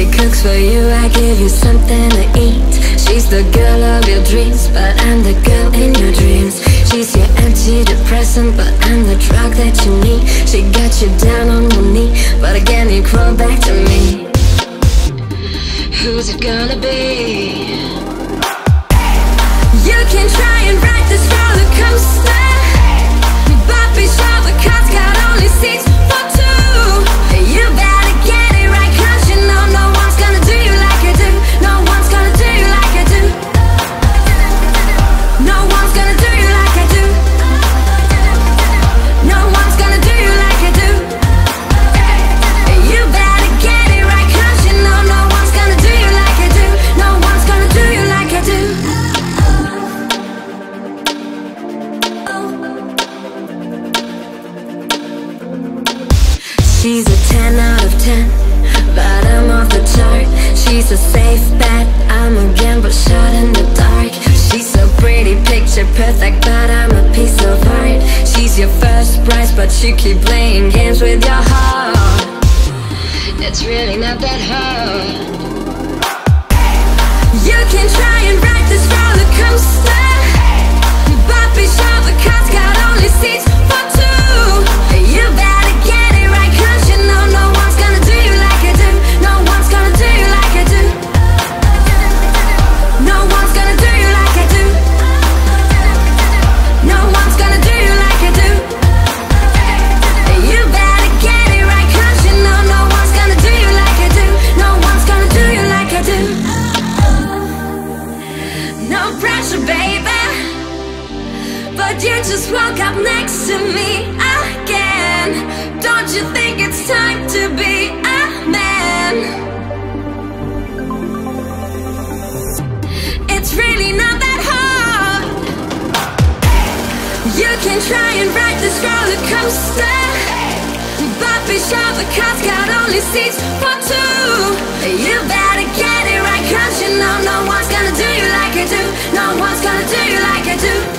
She cooks for you, I give you something to eat. She's the girl of your dreams, but I'm the girl in your dreams. She's your antidepressant, but I'm the drug that you need. She got you down on one knee, but again you crawl back to me. Who's it gonna be? She's a 10 out of 10, but I'm off the chart. She's a safe bet, I'm a gamble shot in the dark. She's so pretty, picture perfect, but I'm a piece of art. She's your first prize, but you keep playing games with your heart. It's really not that hard. You just woke up next to me again. Don't you think it's time to be a man? It's really not that hard. You can try and ride this roller coaster. But be sure the car's got only seats for two. You better get it right, cause you know no one's gonna do you like I do. No one's gonna do you like I do.